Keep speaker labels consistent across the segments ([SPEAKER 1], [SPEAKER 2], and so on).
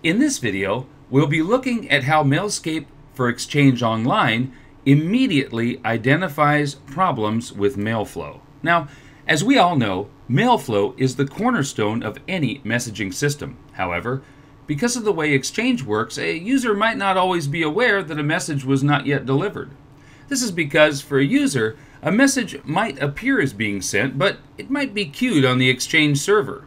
[SPEAKER 1] In this video, we'll be looking at how Mailscape for Exchange Online immediately identifies problems with MailFlow. Now, as we all know, MailFlow is the cornerstone of any messaging system. However, because of the way Exchange works, a user might not always be aware that a message was not yet delivered. This is because, for a user, a message might appear as being sent, but it might be queued on the Exchange server.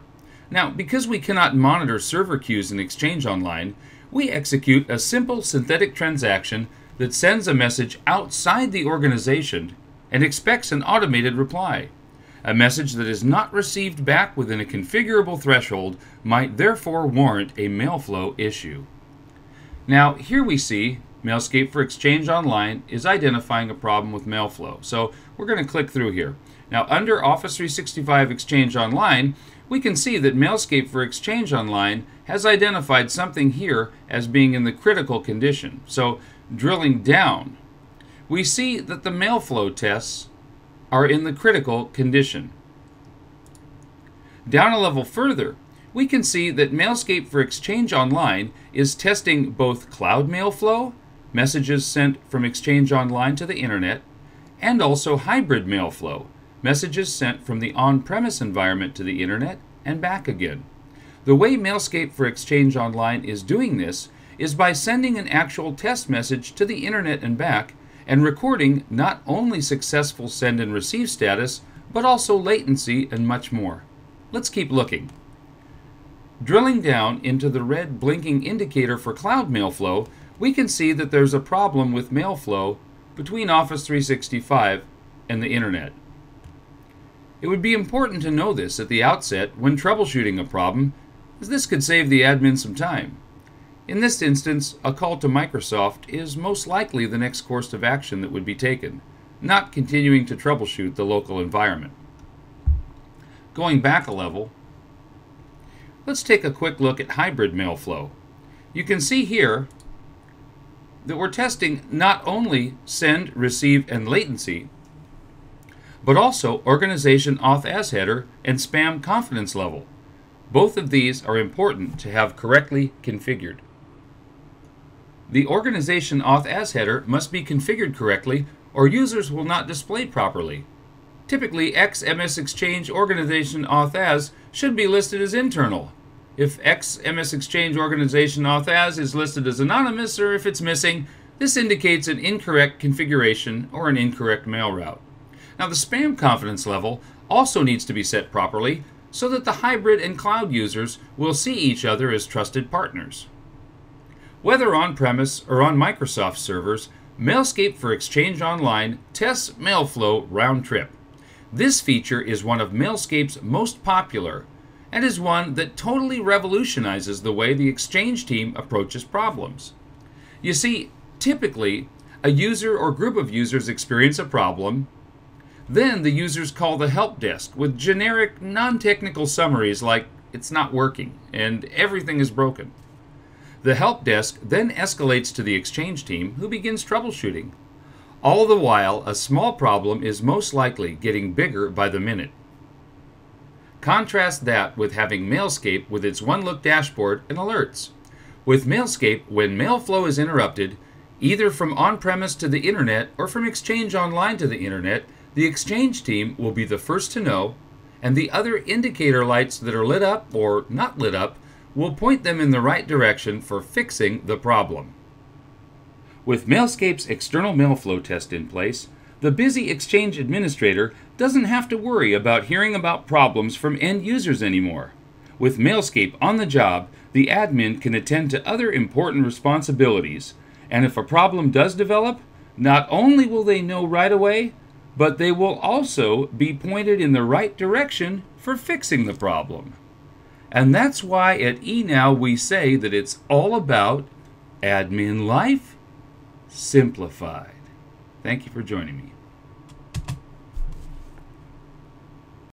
[SPEAKER 1] Now, because we cannot monitor server queues in Exchange Online, we execute a simple synthetic transaction that sends a message outside the organization and expects an automated reply. A message that is not received back within a configurable threshold might therefore warrant a MailFlow issue. Now, here we see Mailscape for Exchange Online is identifying a problem with MailFlow. So we're going to click through here. Now, under Office 365 Exchange Online, we can see that Mailscape for Exchange Online has identified something here as being in the critical condition. So drilling down, we see that the mail flow tests are in the critical condition. Down a level further, we can see that Mailscape for Exchange Online is testing both Cloud mail flow, messages sent from Exchange Online to the Internet, and also Hybrid MailFlow, messages sent from the on-premise environment to the Internet and back again. The way Mailscape for Exchange Online is doing this is by sending an actual test message to the Internet and back and recording not only successful send and receive status, but also latency and much more. Let's keep looking. Drilling down into the red blinking indicator for Cloud MailFlow, we can see that there's a problem with MailFlow between Office 365 and the Internet. It would be important to know this at the outset when troubleshooting a problem, as this could save the admin some time. In this instance, a call to Microsoft is most likely the next course of action that would be taken, not continuing to troubleshoot the local environment. Going back a level, let's take a quick look at hybrid mail flow. You can see here that we're testing not only send, receive, and latency, but also organization auth as header and spam confidence level. Both of these are important to have correctly configured. The organization auth as header must be configured correctly or users will not display properly. Typically, XMS Exchange organization auth as should be listed as internal. If XMS Exchange organization auth as is listed as anonymous or if it's missing, this indicates an incorrect configuration or an incorrect mail route. Now the spam confidence level also needs to be set properly so that the hybrid and cloud users will see each other as trusted partners. Whether on-premise or on Microsoft servers, Mailscape for Exchange Online tests MailFlow round trip. This feature is one of Mailscape's most popular and is one that totally revolutionizes the way the Exchange team approaches problems. You see, typically, a user or group of users experience a problem, then the users call the help desk with generic, non-technical summaries like, it's not working, and everything is broken. The help desk then escalates to the Exchange team, who begins troubleshooting. All the while, a small problem is most likely getting bigger by the minute. Contrast that with having Mailscape with its one-look dashboard and alerts. With Mailscape, when mail flow is interrupted, either from on-premise to the internet or from Exchange Online to the internet, the Exchange team will be the first to know, and the other indicator lights that are lit up or not lit up will point them in the right direction for fixing the problem. With Mailscape's external mail flow test in place, the busy Exchange administrator doesn't have to worry about hearing about problems from end users anymore. With Mailscape on the job, the admin can attend to other important responsibilities, and if a problem does develop, not only will they know right away, but they will also be pointed in the right direction for fixing the problem. And that's why at eNow we say that it's all about admin life simplified. Thank you for joining me.